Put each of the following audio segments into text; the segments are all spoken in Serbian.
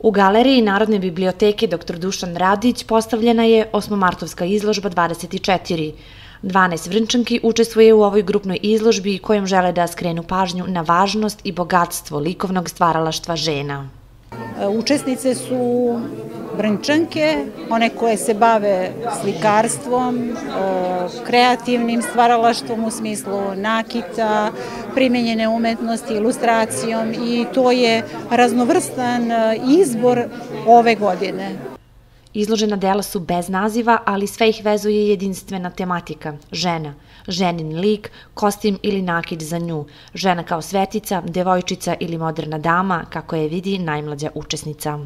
U galeriji Narodne biblioteke dr. Dušan Radić postavljena je osmomartovska izložba 24. 12 vrnčanki učestvuje u ovoj grupnoj izložbi kojom žele da skrenu pažnju na važnost i bogatstvo likovnog stvaralaštva žena. Učesnice su brnčanke, one koje se bave slikarstvom, kreativnim stvaralaštvom u smislu nakita, primenjene umetnosti, ilustracijom i to je raznovrstan e, izbor ove godine. Izložena dela su bez naziva, ali sve ih vezuje jedinstvena tematika – žena, ženin lik, kostim ili nakid za nju, žena kao svetica, devojčica ili moderna dama, kako je vidi najmlađa učesnica.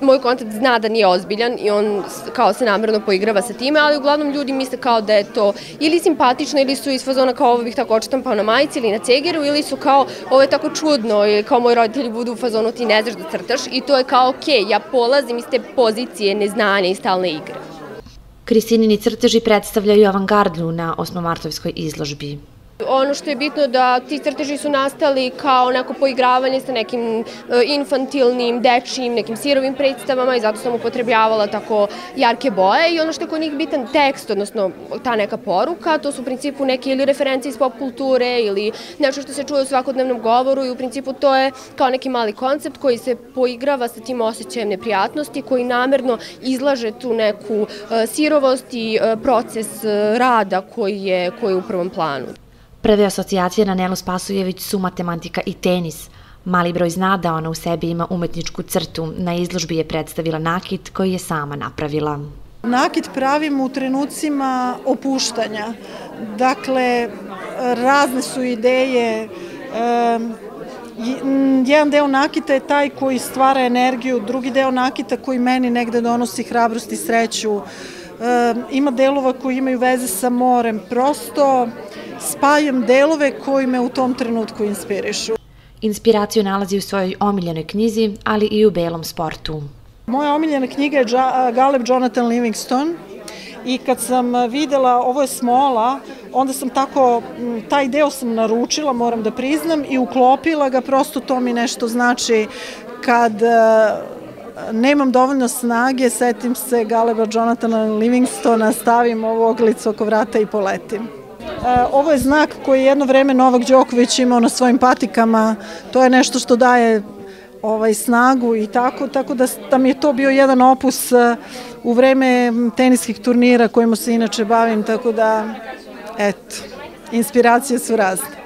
Moj koncept zna da nije ozbiljan i on kao se namjerno poigrava sa time, ali uglavnom ljudi misle kao da je to ili simpatično ili su iz fazona kao ovo bih tako očitampao na majici ili na cegeru ili su kao ovo je tako čudno ili kao moji roditelji budu u fazonu ti ne znaš da crtaš i to je kao ok, ja polazim iz te pozicije neznanja i stalne igre. Kristinini crteži predstavljaju avangardnu na osmomartovskoj izložbi. Ono što je bitno da ti crteži su nastali kao neko poigravanje sa nekim e, infantilnim, dečijim, nekim sirovim predstavama i zato sam upotrebljavala tako jarke boje i ono što je kod njih bitan tekst, odnosno ta neka poruka, to su u principu neke ili referencije iz pop kulture ili nešto što se čuje u svakodnevnom govoru i u principu to je kao neki mali koncept koji se poigrava sa tim osjećajem neprijatnosti, koji namerno izlaže tu neku e, sirovost i e, proces rada koji je, koji je u prvom planu. Prve asocijacije na Nelu Spasujević su matematika i tenis. Mali broj zna da ona u sebi ima umetničku crtu. Na izložbi je predstavila nakit koji je sama napravila. Nakit pravim u trenucima opuštanja. Dakle, razne su ideje. jedan deo nakita je taj koji stvara energiju, drugi deo nakita koji meni negde donosi hrabrost i sreću. ima delova koji imaju veze sa morem. Prosto spajam delove koji me u tom trenutku inspirišu. Inspiraciju nalazi u svojoj omiljenoj knjizi, ali i u belom sportu. Moja omiljena knjiga je Galeb Jonathan Livingstone i kad sam videla ovo je smola, onda sam tako, taj deo sam naručila, moram da priznam, i uklopila ga, prosto to mi nešto znači kad nemam dovoljno snage, setim se Galeba Jonathana Livingstona, stavim ovu oglicu oko vrata i poletim. E, ovo je znak koji jedno vreme Novak Đoković imao na svojim patikama, to je nešto što daje ovaj snagu i tako, tako da, da mi je to bio jedan opus e, u vreme teniskih turnira kojima se inače bavim, tako da, eto, inspiracije su razne.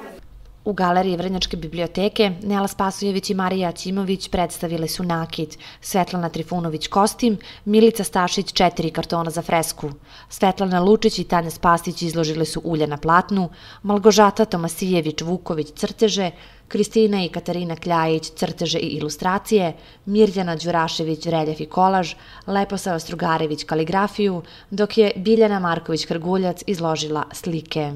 U galeriji Vrnjačke biblioteke Nela Spasojević i Marija Ćimović predstavile su nakit, Svetlana Trifunović kostim, Milica Stašić četiri kartona za fresku, Svetlana Lučić i Tanja Spasić izložile su ulja na platnu, Malgožata Tomasijević Vuković crteže, Kristina i Katarina Kljajić crteže i ilustracije, Mirjana Đurašević reljef i kolaž, Leposava Strugarević kaligrafiju, dok je Biljana Marković Hrguljac izložila slike.